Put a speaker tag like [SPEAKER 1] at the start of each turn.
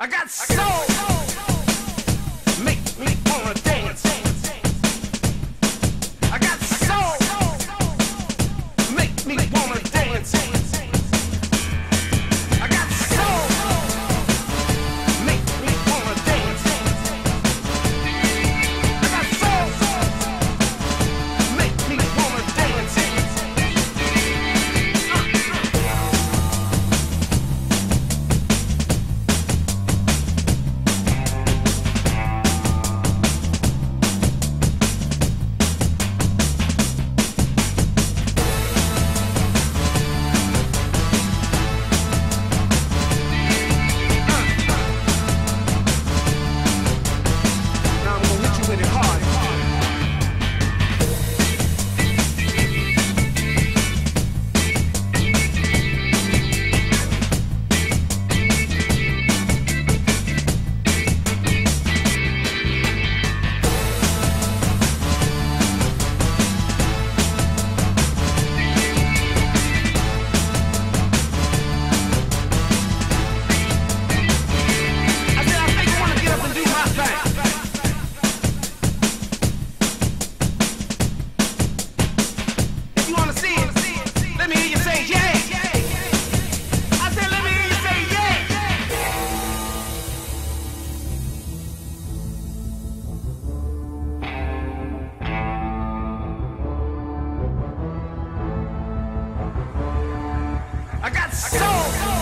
[SPEAKER 1] I got soul. Make me wanna dance. I got soul. Make me wanna dance. I got soul.